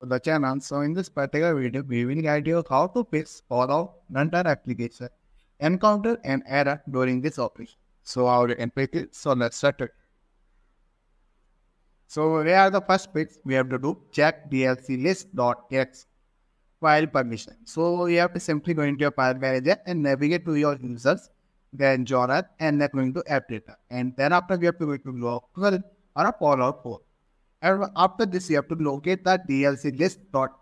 to the channel. So in this particular video, we will guide you how to fix Fallout London application encounter an error during this operation. So fix it. So let's start it. So here the first fix we have to do check DLC list.txt file permission. So you have to simply go into your file manager and navigate to your users, then joiner and then going to app data. And then after we have to go to local or a Fallout 4. And after this, you have to locate the DLC list dot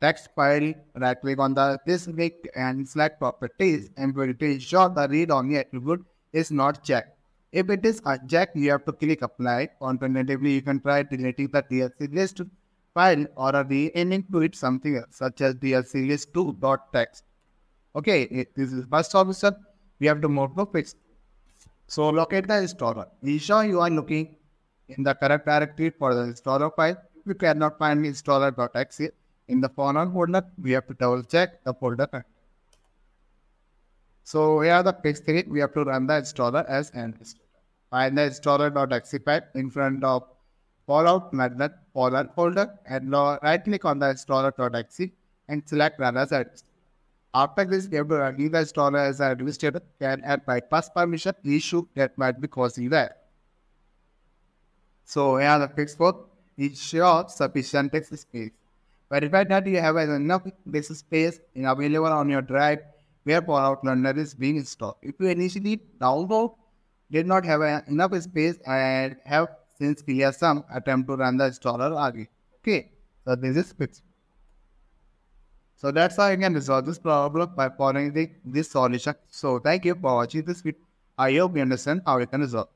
text file, right click on the this link and select properties and going to ensure the read only attribute is not checked. If it is unchecked, you have to click apply. Alternatively, you can try deleting the DLC list file or renaming to it something else, such as DLC list 2.txt. Okay, this is first solution. We have to move to fix. So locate the installer. Ensure you are looking in the correct directory for the installer file. You cannot find installer.exe in the folder folder, we have to double check the folder. So here the fix thing, we have to run the installer as an installer. Find the installer.exe file in front of Fallout Magnet folder folder and right click on the installer.exe and select run as administrator. After this, we have to run the installer as an administrator can add bypass permission issue that might be causing that. So here the fix for ensure sufficient disk space. Verify that you have enough disk space available on your drive where Fallout London is being installed. If you initially download did not have enough space and have since clear some attempt to run the installer again. Okay, so this is fixed. So that's how you can resolve this problem by following the, this solution. So thank you for watching this video. I hope you understand how you can resolve.